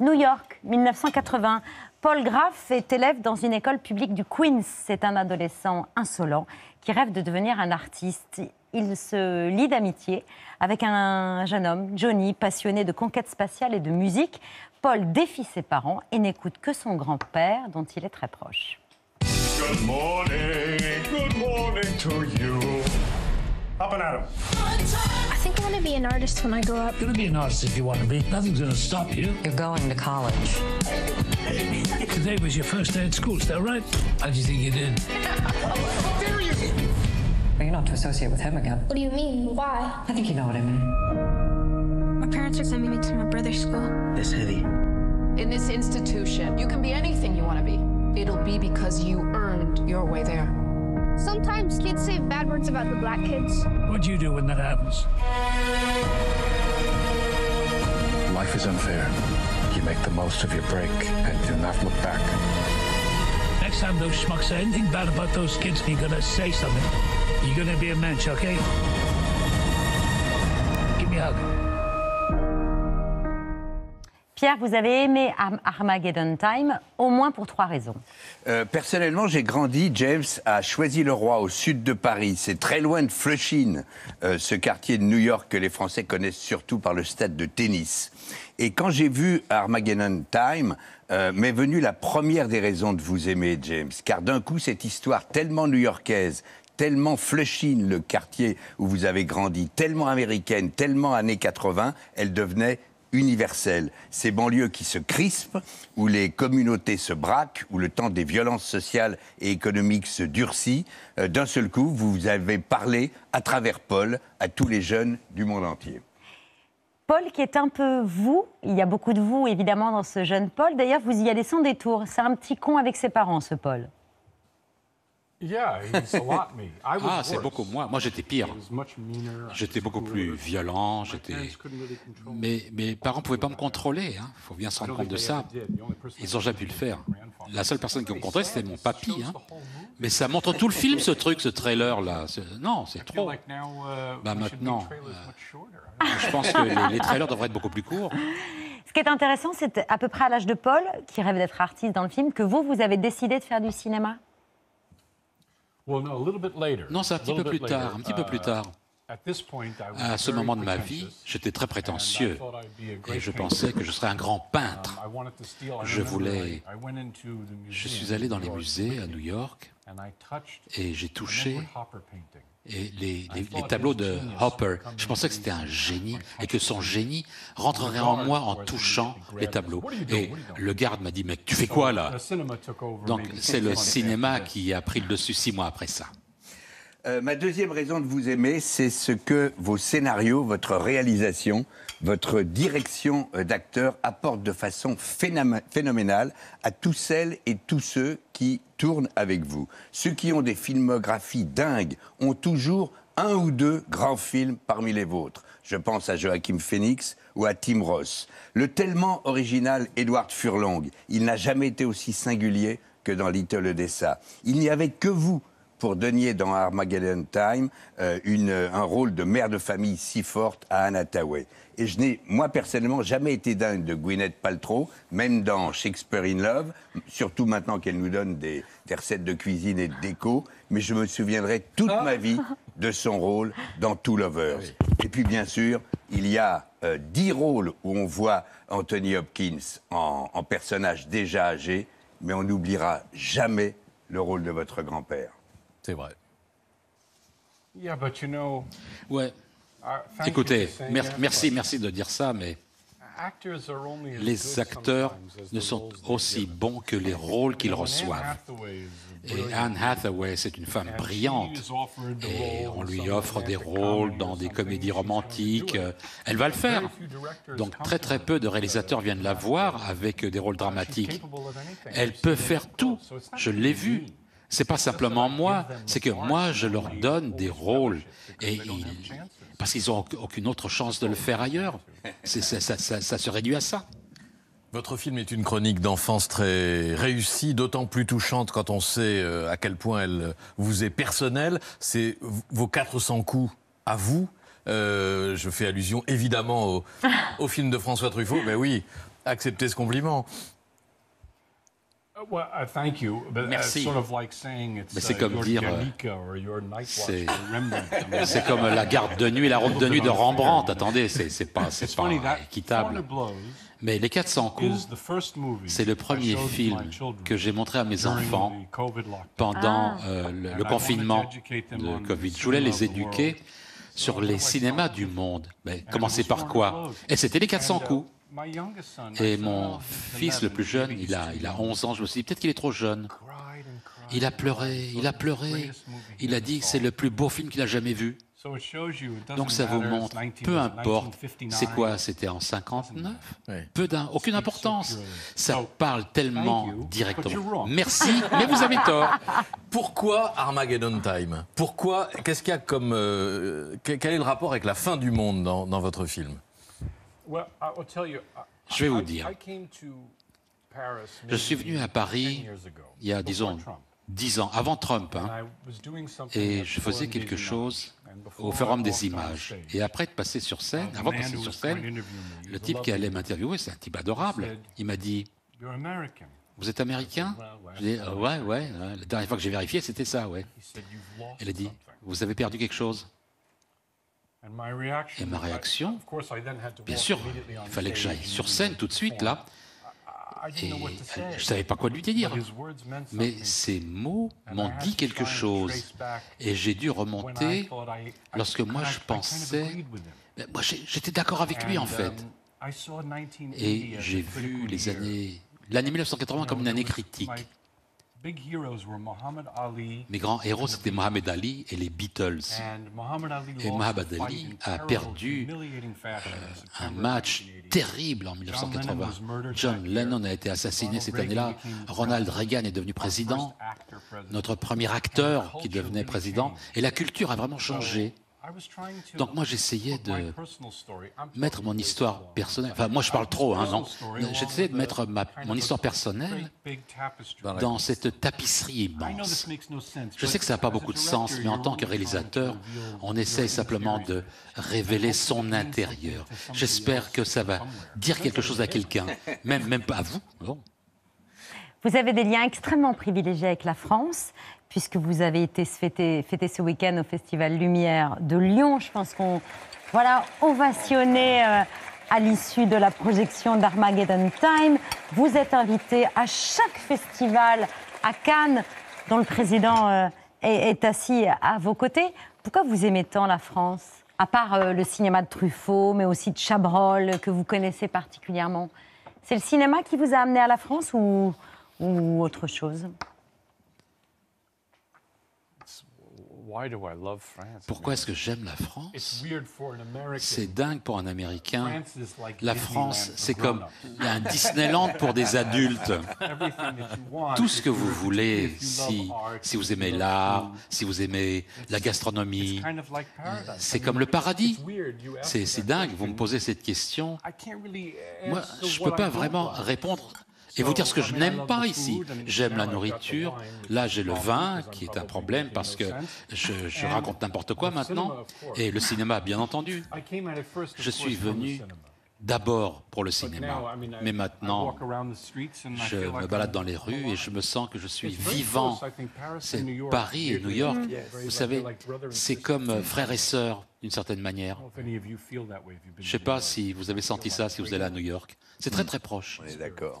New York, 1980. Paul Graff est élève dans une école publique du Queens. C'est un adolescent insolent qui rêve de devenir un artiste. Il se lie d'amitié avec un jeune homme, Johnny, passionné de conquête spatiale et de musique. Paul défie ses parents et n'écoute que son grand-père, dont il est très proche. Good morning, good morning to you. Up and at 'em. I think I want to be an artist when I grow up. You're gonna be an artist if you want to be. Nothing's gonna stop you. You're going to college. Today was your first day at school, is that right? How do you think you did? Well, you're not to associate with him again. What do you mean? Why? I think you know what I mean. My parents are sending me to my brother's school. That's heavy. In this institution, you can be anything you want to be. It'll be because you earned your way there. Sometimes kids say bad words about the black kids. What do you do when that happens? Life is unfair. You make the most of your break and do not look back. Next time those schmucks say anything bad about those kids, you're gonna say something. You're gonna be a mensch, okay? Give me a hug. Pierre, vous avez aimé Arm- Armageddon Time au moins pour trois raisons. Euh, personnellement, j'ai grandi, James, à Choisy-le-Roi, au sud de Paris. C'est très loin de Flushing, euh, ce quartier de New York que les Français connaissent surtout par le stade de tennis. Et quand j'ai vu Armageddon Time, euh, m'est venue la première des raisons de vous aimer, James. Car d'un coup, cette histoire tellement new-yorkaise, tellement Flushing, le quartier où vous avez grandi, tellement américaine, tellement années 80, elle devenait universelle. Ces banlieues qui se crispent, où les communautés se braquent, où le temps des violences sociales et économiques se durcit, euh, d'un seul coup, vous avez parlé, à travers Paul, à tous les jeunes du monde entier. Paul, qui est un peu vous, il y a beaucoup de vous évidemment dans ce jeune Paul. D'ailleurs, vous y allez sans détour. C'est un petit con avec ses parents, ce Paul. Yeah, he's a lot me. I was Ah, c'est beaucoup moi. Moi, j'étais pire. I was much meaner. I J'étais was beaucoup plus violent. My J'étais. parents couldn't really control me. Mais mes parents pouvaient pas me contrôler. Il faut bien se rendre compte de ça. ever did. The only person Ils ont jamais pu le faire. La seule personne qui me contrôlait, c'était mon papy. hein. Mais ça montre tout le film, ce truc, ce trailer là. C'est- Non, c'est trop. uh, Bah, maintenant, euh. Je pense que les, les trailers devraient être beaucoup plus courts. Ce qui est intéressant, c'est à peu près à l'âge de Paul, qui rêve d'être artiste dans le film, que vous, vous avez décidé de faire du cinéma. Non, c'est un petit peu plus tard, un petit peu plus Uh, tard. À ce moment de ma vie, j'étais très prétentieux et je pensais que je serais un grand Um, peintre. I Je voulais. Je suis allé dans les musées à New York et j'ai touché Edward Hopper painting. Et les, les- les tableaux de genius Hopper. Je pensais que c'était un génie et que son génie rentrerait en moi en touchant les tableaux. Et le garde m'a dit Mais tu fais quoi là? Donc c'est le cinéma qui a pris le dessus six mois après ça. Euh, ma deuxième raison de vous aimer, c'est ce que vos scénarios, votre réalisation, votre direction euh, d'acteur apportent de façon phénom- phénoménale à tous celles et tous ceux qui tournent avec vous. Ceux qui ont des filmographies dingues ont toujours un ou deux grands films parmi les vôtres. Je pense à Joachim Phoenix ou à Tim Ross. Le tellement original Edward Furlong, il n'a jamais été aussi singulier que dans Little Odessa. Il n'y avait que vous pour donner dans Armageddon Time euh, une, un rôle de mère de famille si forte à Anna. Et je n'ai, moi personnellement, jamais été dingue de Gwyneth Paltrow, même dans Shakespeare in Love, surtout maintenant qu'elle nous donne des, des recettes de cuisine et de déco, mais je me souviendrai toute ma vie de son rôle dans Two Lovers. Et puis bien sûr, il y a euh, dix rôles où on voit Anthony Hopkins en, en personnage déjà âgé, mais on n'oubliera jamais le rôle de votre grand-père. C'est vrai. Yeah, but you know, Ouais. Écoutez, merci, merci de dire ça, mais les acteurs ne sont aussi bons que les rôles qu'ils reçoivent. Et Anne Hathaway, c'est une femme brillante. Et on lui offre des rôles dans des comédies romantiques. Elle va le faire. Donc très très peu de réalisateurs viennent la voir avec des rôles dramatiques. Elle peut faire tout. Je l'ai vu. C'est pas simplement moi, c'est que moi je leur donne des rôles et parce qu'ils n'ont aucune autre chance de le faire ailleurs. Ça- se réduit à ça. Votre film est une chronique d'enfance très réussie, d'autant plus touchante quand on sait euh, à quel point elle vous est personnelle. C'est vos 400 coups à vous. Euh, je fais allusion évidemment au, film de François Truffaut, mais oui, accepter ce compliment. Merci. sort of like saying it's Mais c'est comme dire, euh, c'est- comme la garde de nuit, la robe de nuit de Rembrandt. Attendez, c'est c'est pas, pas équitable. 400 Blows Mais Les 400 coups, c'est le I premier film que j'ai montré à mes enfants pendant euh, le, confinement de Covid. the Je voulais les éduquer sur les cinémas du monde. Mais commencer par quoi? Et c'était les 400 And, uh, coups. My youngest son, my Et mon fils le 11, plus jeune, il a, il a too young. 11 ans, je me suis dit peut-être qu'il est trop jeune. Il a pleuré, il a pleuré. Il a dit que c'est le plus beau film qu'il a jamais vu. So it shows you, it doesn't Donc ça vous montre, 19 peu importe, 1959? c'est quoi C'était en 59 Ouais. Peu d'un, aucune importance. Ça parle tellement directement. Merci, mais vous avez tort. Pourquoi Armageddon Time? Pourquoi Qu'est-ce qu'il y a comme euh, quel quel est le rapport avec la fin du monde dans, dans votre film? Je vais vous dire. I came to Paris Je suis venu à 10 Paris il y a, disons. 10 ans, avant Trump. hein. Et je faisais quelque chose au Forum des Images. Et après de passer sur scène, avant de passer sur scène, le type qui allait m'interviewer, c'est un type adorable. Il m'a dit. Vous êtes américain? Je dis Ouais, ouais. ouais. La dernière fois que j'ai vérifié, c'était ça, ouais. Elle a dit. Vous avez perdu quelque chose? Et ma réaction, Bien sûr, il fallait que j'aille sur scène tout de suite, là. Et je savais pas quoi lui dire. Mais ces mots m'ont dit quelque chose. Et j'ai dû remonter lorsque moi je pensais. Moi j'étais d'accord avec lui en fait. um, I saw 1980 Et j'ai vu les années. L'année 1980 comme une année critique. Mes grands héros c'était Mohamed Ali et les Beatles. and Muhammad Ali Et Mohamed Ali a perdu in un match 1980. terrible en Lennon 1980. was murdered John Lennon a été assassiné cette année-là. Ronald. Reagan est devenu président. Notre premier acteur qui devenait président. Et la culture a vraiment changé. I was trying to Donc moi j'essayais de mettre talking mon histoire personnelle. Enfin moi je parle trop, hein, non Personal story along J'essayais de mettre ma, mon histoire personnelle dans cette tapisserie I know immense. this makes no sense, Je but sais que ça n'a pas beaucoup de director, sens, mais en tant que réalisateur, reveal on your essaye simplement de révéler son intérieur. J'espère que ça va dire quelque chose à quelqu'un, même, même pas à vous. Bon. Vous avez des liens extrêmement privilégiés avec la France, puisque vous avez été fêté, ce week-end au Festival Lumière de Lyon. Je pense qu'on voilà, ovationné euh, à l'issue de la projection d'Armageddon Time. Vous êtes invité à chaque festival à Cannes, dont le président euh, est, est assis à vos côtés. Pourquoi vous aimez tant la France À part euh, le cinéma de Truffaut, mais aussi de Chabrol, que vous connaissez particulièrement? C'est le cinéma qui vous a amené à la France ou, ou autre chose Why do I love France? Pourquoi est-ce que j'aime la It's France weird for an American. C'est dingue pour un Américain. France is like La Disneyland France, for c'est comme grown-ups. il y a un Disneyland pour des adultes. Everything that you want, Tout ce if que you- vous voulez, si, vous if you aimez l'art, si vous aimez la gastronomie, it's kind of like paradise. c'est comme le paradis. C'est dingue, question. vous me posez cette question. I can't really Moi, je ne peux pas vraiment répondre et vous dire ce que je n'aime pas ici. J'aime la nourriture. Là, j'ai le vin qui est un problème parce que je, je raconte n'importe quoi maintenant. Et le cinéma, bien entendu. I came at it first, of Je suis venu cinema. d'abord pour le cinéma. I mean, I- Mais maintenant, je me balade dans les rues et je me sens que je suis vivant. close, I think, Paris and C'est New York, Paris et New York. Vous savez, c'est comme euh, frères et sœurs, d'une certaine manière. Je ne sais pas New York. si vous avez senti ça si vous allez à New York. C'est très très proche. On est d'accord.